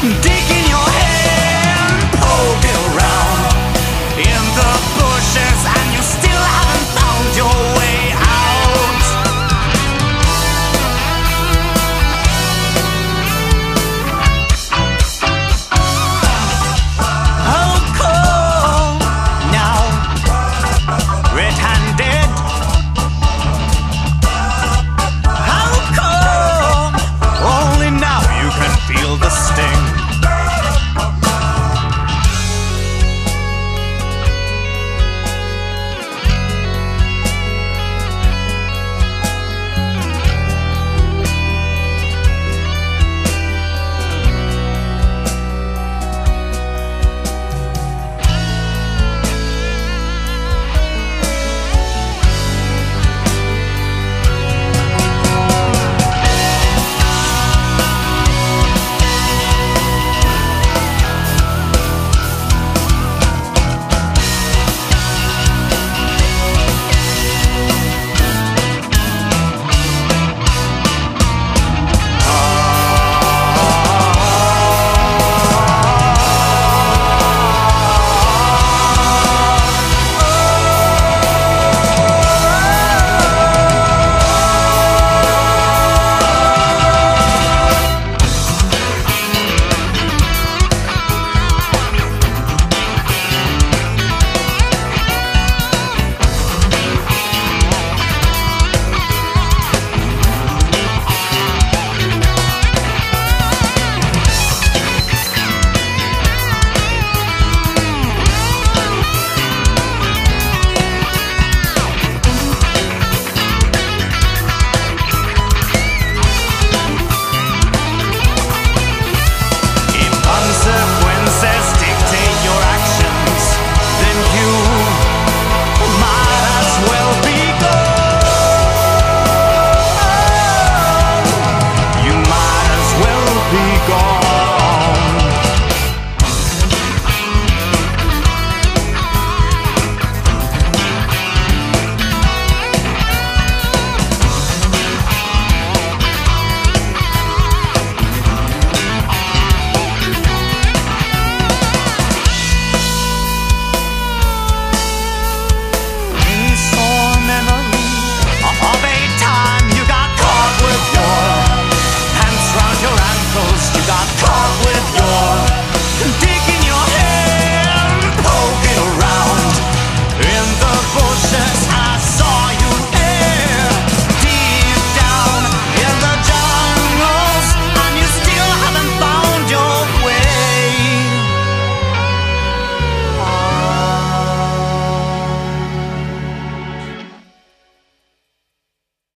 Captain D.